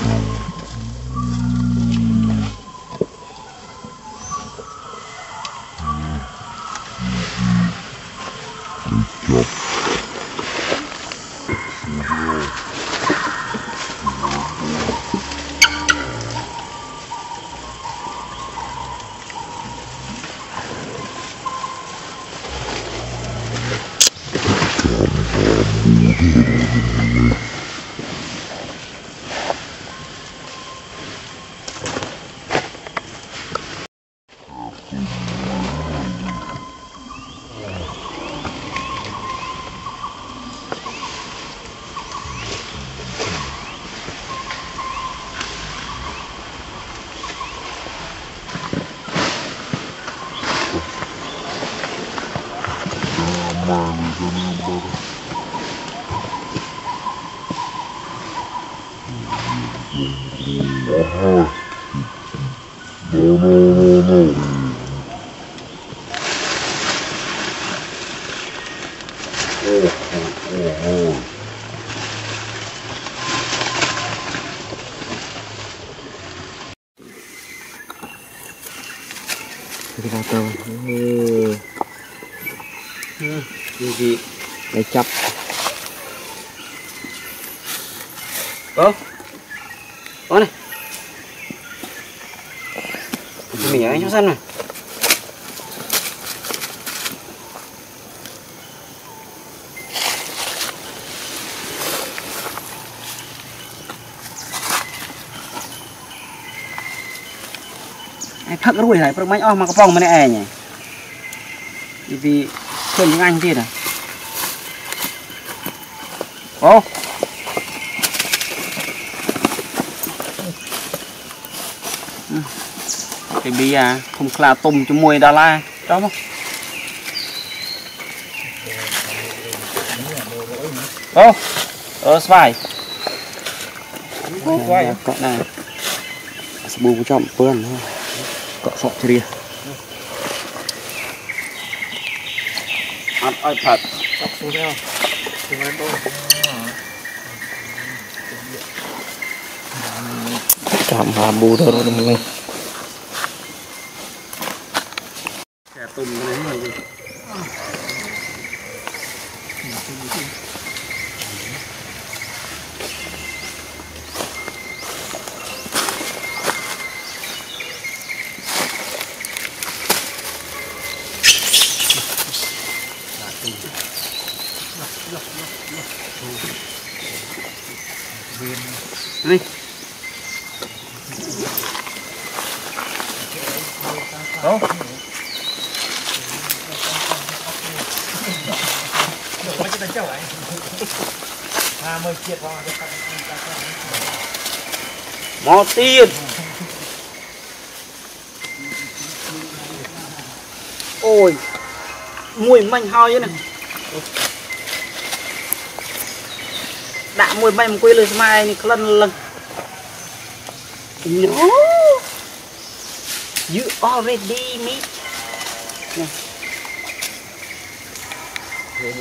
Good job. Mm-hmm. No, no, no, no. Oh, oh, oh, oh. Vào tàu ừ. Gì gì Để chập Ơ Ơ này. Mỉ anh cho xem này thật rủi này, bác anh mà có phong mà này à nhỉ? Vì vì Khuyên những anh kia này Ô. គេប៊ីអាធំខ្លាទុំជាមួយដល់ឡាចុះមកអូអូស្វាយស្វាយកក់ណាស្បូចំពឿនកក់សក់ជ្រះអត់ឲ្យផាត់សក់ស្រួលទេខ្ញុំទៅចាំបាបូទៅរត់នឹង Sắp xuống rồi đấy rồi gì Đi. Đâu? một tiền. Ôi, Mùi manh hoi vậy này. Đã mùi manh quê lời mai này lần lần. No You already meet. Nè mọi,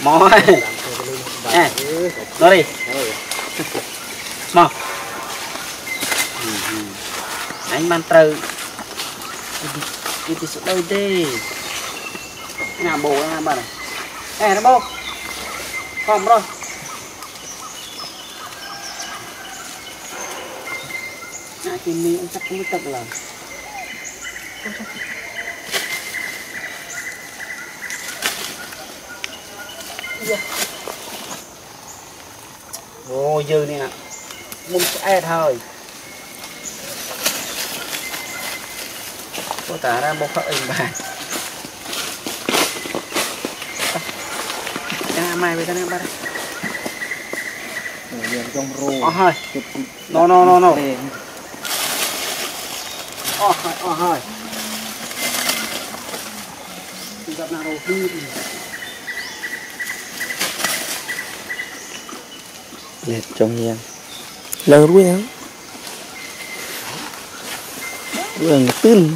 Mò Nè Nó Mò Anh mang trừ Đi đi xuống đây đi. Nào bố em bà này. Nè nó bố Không rồi. Nãy thì mi chắc không biết tập là Ồ dư nè Muốn ép thôi Cô tả ra một hình bà Ra mai với ta nè bà đây trong rô Ồ hơi No no no no Ồ hơi ồ hơi Gặp nào đầu tư thì Liệt trong nhà Lần đuôi nào Lần tư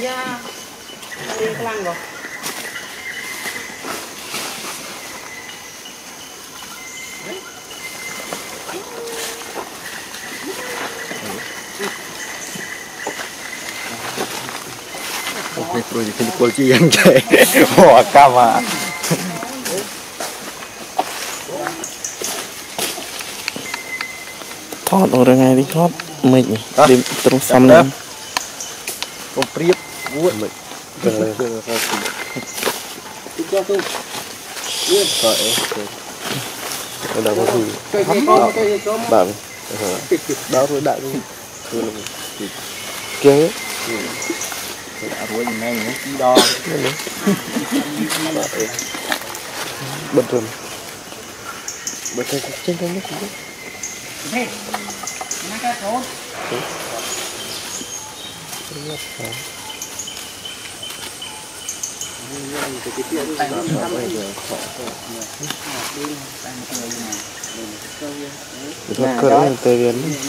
Dạ Đi cái lăng rồi នេះព្រោះជាពលជាយ៉ាងចេះមកអាកម្មអាថតអរងឯងវិញថតមិននេះត្រង់សំណាកុំព្រៀបវួតមិនទៅទៅទៅទៅវួតទៅអេទៅដល់ទៅបាទដល់ទៅដាក់ខ្លួនគេ រួយមែនពីដងបិទទុនបិទទុនចេញទៅនេះហេណាកាកូននេះហ្នឹងទៅទីទៀតតែមិនធ្វើខកទៅណាទីតែមិនធ្វើណាទៅទៅទៅទៅ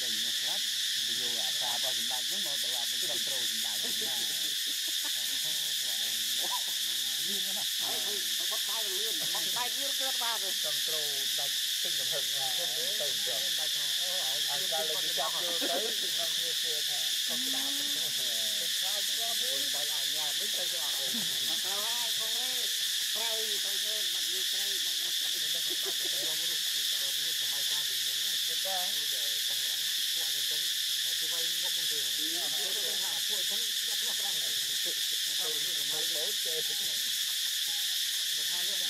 ចេញមកស្លាប់យកអាសារបស់សម្ដេចហ្នឹងមកត្រឡប់មកគ្រប់គ្រងសម្ដេចណា គឺគាត់បាទខ្ញុំត្រូលដាច់ពេញលំហឹងខ្ញុំទៅចុះដាច់ថាអូអាយកាលគេចាប់យកទៅខ្ញុំគ្នាជឿថាខុសច្បាប់ទៅខ្លាចស្គាល់មួយបាយអញ្ញាមិនទៅស្អប់អូមកទៅហើយគងរេប្រៃទៅមើលមកនិយាយប្រៃមកអត់ទៅដល់បាត់ទៅរមរុគឺតើមានសម័យកាលពីមុនគឺតែតាំងរងពួកអញ្ចឹងទៅវាយងប់មិនទេគឺថាពួកអញ្ចឹងស្គាល់ស្គាល់ក្រៅទៅមើលមកទៅថានេះ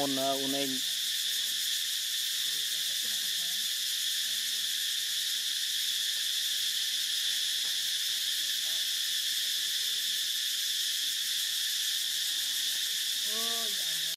mo na unay